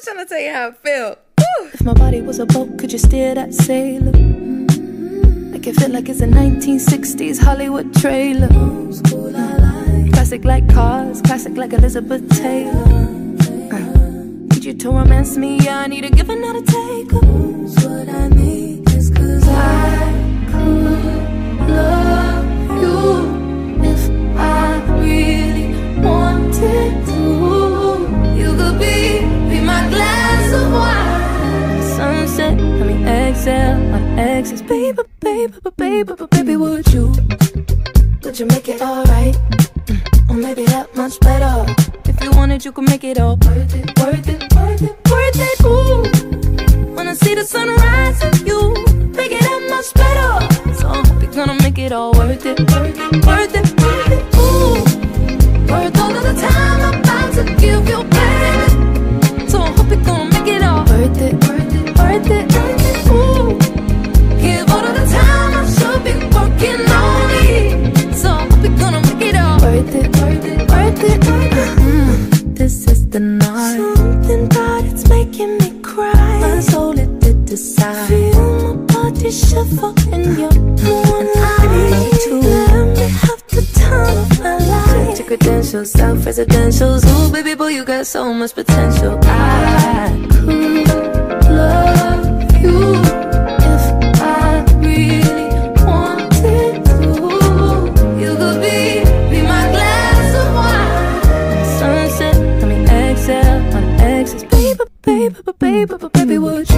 just trying to tell you how I feel. If my body was a boat, could you steer that sailor? I can feel like it's a 1960s Hollywood trailer. Classic like cars, classic like Elizabeth Taylor. Uh, need you to romance me, I need a give and not a take. what I need is cause I exhale my exes. Baby, baby, baby, baby, baby, would you? Could you make it alright? Mm, or maybe that much better. If you wanted, you could make it all worth it, worth it, worth it, worth it. Ooh, when I see the sunrise with you, make it that much better. So I hope you're gonna make it all worth it, worth it, worth it, body shiver in your. And I to let me have the time of my life. Check your credentials, self-residentials. Ooh, baby boy, you got so much potential. I could love you if I really wanted to. You could be my glass of wine. Sunset, let me exit out on the. Baby, baby, baby, baby, baby, would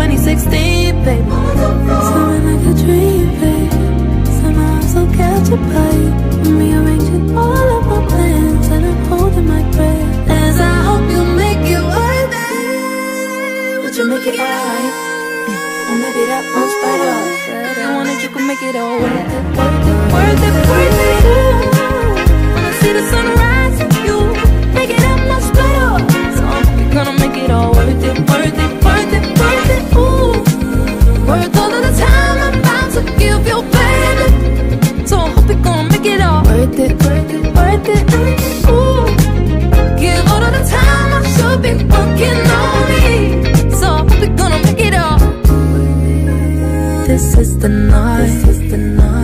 2016, baby. Something like a dream, baby. Somehow I'm so captured by you. Rearranging all of my plans, and I'm holding my breath as I hope you make it worth it. Would you make it alright? Or maybe that much better. If you wanted, you could make it all it, worth it, worth it, worth it. Worth all of the time I'm about to give you, baby. So I hope you're gonna make it all worth it, worth it, ooh. Give all of the time I should be on me. So I hope you're gonna make it all. This is the night. This is the night.